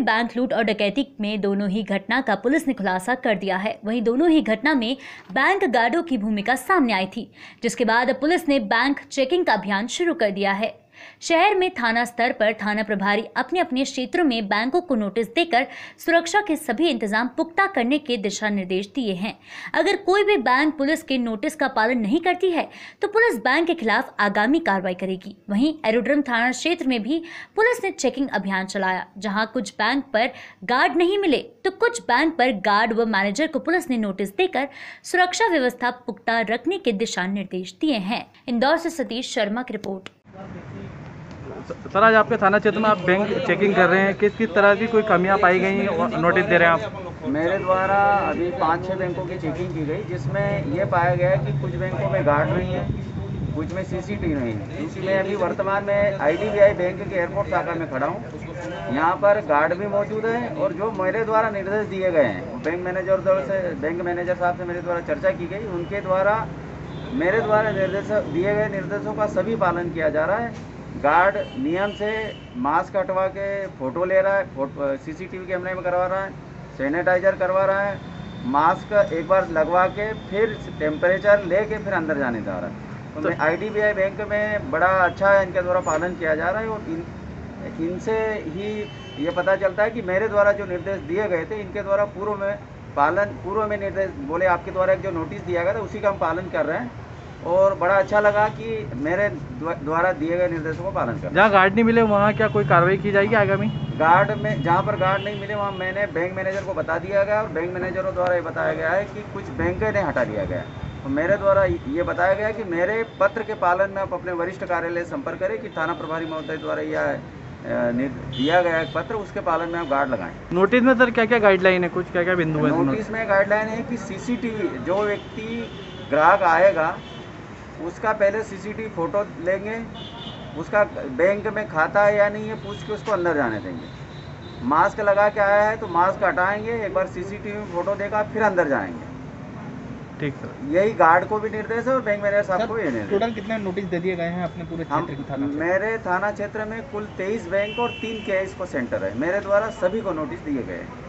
Bank लूट और डकैती में दोनों ही घटना का पुलिस ने खुलासा कर दिया है। वहीं दोनों ही घटना में बैंक गार्डों की भूमिका सामने आई थी, जिसके बाद पुलिस ने बैंक चेकिंग का अभियान शुरू कर दिया है। शहर में थाना स्तर पर थाना प्रभारी अपने अपने क्षेत्रों में बैंकों को नोटिस देकर सुरक्षा के सभी इंतज़ाम पुख्ता करने के दिशा निर्देश दिए हैं। अगर कोई भी बैंक पुलिस के नोटिस का पालन नहीं करती है तो पुलिस बैंक के खिलाफ आगामी कार्रवाई करेगी। वहीं एरोड्रम थाना क्षेत्र में भी पुलिस ने चेकिंग अभियान चलाया, जहाँ कुछ बैंक पर गार्ड नहीं मिले तो कुछ बैंक पर गार्ड व मैनेजर को पुलिस ने नोटिस देकर सुरक्षा व्यवस्था पुख्ता रखने के दिशा निर्देश दिए हैं। इंदौर से सतीश शर्मा की रिपोर्ट। सर, आज आपके थाना क्षेत्र में आप बैंक चेकिंग कर रहे हैं, किस किस तरह की कोई कमियाँ पाई गई नोटिस दे रहे हैं आप? मेरे द्वारा अभी पाँच छः बैंकों की चेकिंग की गई, जिसमें ये पाया गया कि कुछ बैंकों में गार्ड नहीं है, कुछ में सीसीटीवी नहीं है। क्योंकि मैं अभी वर्तमान में आईडीबीआई बैंक के एयरपोर्ट शाखा में खड़ा हूँ। यहाँ पर गार्ड भी मौजूद है और जो मेरे द्वारा निर्देश दिए गए हैं बैंक मैनेजर से बैंक मैनेजर साहब से मेरे द्वारा चर्चा की गई। उनके द्वारा मेरे द्वारा निर्देश, दिए गए निर्देशों का सभी पालन किया जा रहा है। गार्ड नियम से मास्क हटवा के फ़ोटो ले रहा है सीसीटीवी कैमरे में करवा रहा है सैनिटाइजर करवा रहा है मास्क एक बार लगवा के फिर टेम्परेचर ले के फिर अंदर जाने जा रहा है। तो मैं आईडीबीआई बैंक में बड़ा अच्छा इनके द्वारा पालन किया जा रहा है और इन इनसे ही ये पता चलता है कि मेरे द्वारा जो निर्देश दिए गए थे इनके द्वारा पूर्व में पालन पूर्व में निर्देश बोले आपके द्वारा एक जो नोटिस दिया गया था उसी का हम पालन कर रहे हैं। और बड़ा अच्छा लगा कि मेरे द्वारा दिए गए निर्देशों को पालन कर जहाँ गार्ड नहीं मिले वहाँ क्या कोई कार्रवाई की जाएगी आगामी? गार्ड में जहाँ पर गार्ड नहीं मिले वहाँ मैंने बैंक मैनेजर को बता दिया गया और बैंक मैनेजरों द्वारा ये बताया गया है कि कुछ बैंक ने हटा दिया गया तो मेरे द्वारा ये बताया गया कि मेरे पत्र के पालन में आप अपने वरिष्ठ कार्यालय संपर्क करें कि थाना प्रभारी महोदय द्वारा यह दिया गया एक पत्र उसके पालन में आप गार्ड लगाएँ। नोटिस में सर क्या क्या गाइडलाइन है? कुछ क्या क्या बिंदु है? नोटिस में गाइडलाइन है कि सीसीटीवी जो व्यक्ति ग्राहक आएगा उसका पहले सीसीटीवी फ़ोटो लेंगे उसका बैंक में खाता है या नहीं है पूछ के उसको अंदर जाने देंगे। मास्क लगा के आया है तो मास्क हटाएँगे एक बार सीसीटीवी में फ़ोटो देगा फिर अंदर जाएँगे। ठीक सर। यही गार्ड को भी निर्देश है और बैंक मैनेजर साहब को ये निर्देश टोटल कितने नोटिस दे दिए गए हैं अपने पूरे क्षेत्र की थाना मेरे थाना क्षेत्र में कुल तेईस बैंक और तीन के को सेंटर है। मेरे द्वारा सभी को नोटिस दिए गए हैं।